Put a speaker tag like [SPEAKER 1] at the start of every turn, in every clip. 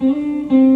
[SPEAKER 1] All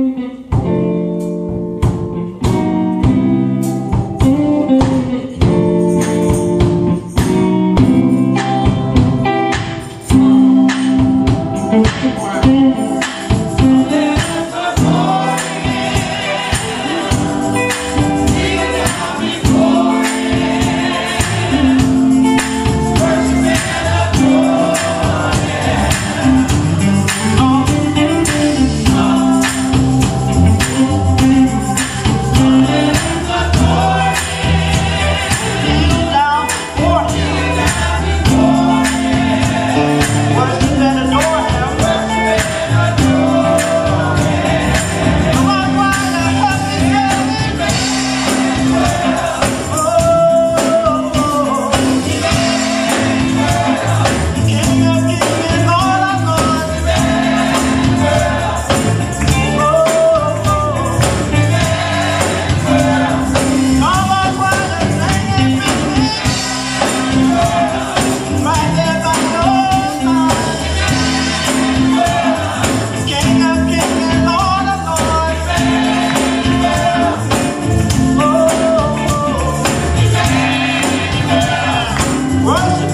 [SPEAKER 1] Run!